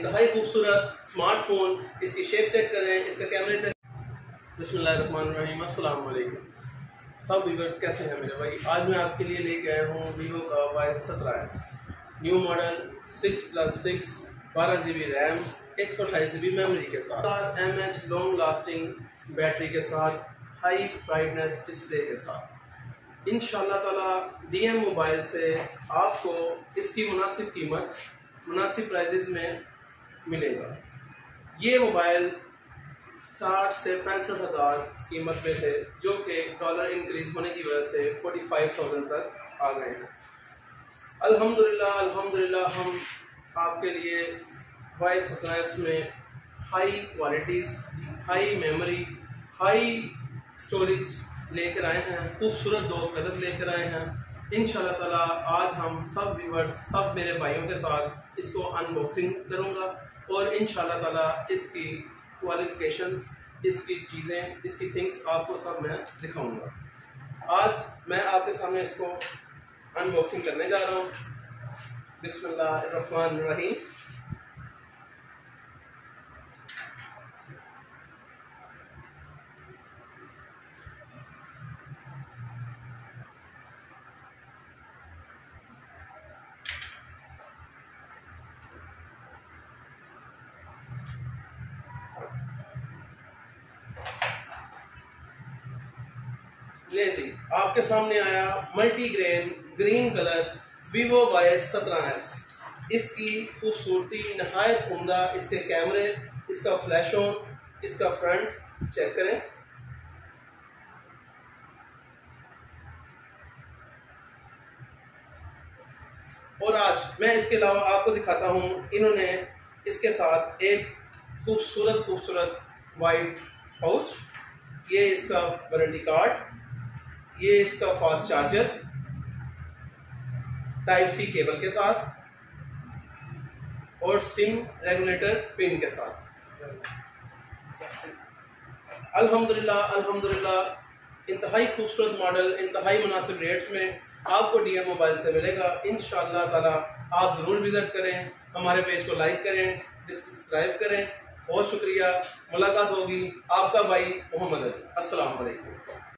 इंतहाई खूबसूरत स्मार्टफ़ोन इसकी शेप चेक करें, इसका कैमरे चेक बसमीम अल्लाम सब व्यूवर्स कैसे हैं मेरे भाई? आज मैं आपके लिए लेके आया हूँ वीवो का वाई सत्रह S new model six plus six बारह जी बी रैम एक सौ अठाईस जी बी मेमरी के साथ। M H long lasting battery के साथ हाई ब्राइटनेस डिस्प्ले के साथ। इन ताला डी एम मोबाइल से आपको इसकी मुनासिब कीमत, मुनासिब प्राइजेज में मिलेगा। ये मोबाइल साठ से पैंसठ हज़ार कीमत में थे, जो कि डॉलर इंक्रीज होने की वजह से फोर्टी फाइव थाउज़ेंड तक आ गए हैं। अल्हम्दुलिल्लाह अल्हम्दुलिल्लाह, हम आपके लिए वाई सत्रह में high qualities high memory high storage लेकर आए हैं, खूबसूरत दो कदम लेकर आए हैं। इन ताला आज हम सब व्यूवर्स सब मेरे भाइयों के साथ इसको अनबॉक्सिंग करूँगा और इन ताला इसकी क्वालिफिकेशंस इसकी चीज़ें, इसकी थिंग्स आपको सब मैं दिखाऊँगा। आज मैं आपके सामने इसको अनबॉक्सिंग करने जा रहा हूँ। बिस्मिल्लाह रहीम ले जी आपके सामने आया multi grain green colour Vivo Y सत्रह एस इसकी खूबसूरती नहायत उमदा इसके कैमरे इसका फ्लैश ऑन इसका फ्रंट चेक करें। और आज मैं इसके अलावा आपको दिखाता हूँ, इन्होंने इसके साथ एक खूबसूरत खूबसूरत वाइट पाउच ये इसका वारंटी कार्ड ये इसका fast charger type C cable के साथ और सिम रेगुलेटर पिन के साथ। अल्हम्दुलिल्लाह अल्हम्दुलिल्लाह, इंतहाई खूबसूरत मॉडल इंतहाई मुनासिब रेट्स में आपको डीएम मोबाइल से मिलेगा। इन ताला आप ज़रूर विज़िट करें, हमारे पेज को लाइक करें सब्सक्राइब करें। बहुत शुक्रिया। मुलाकात होगी आपका भाई मोहम्मद अली। अस्सलाम वालेकुम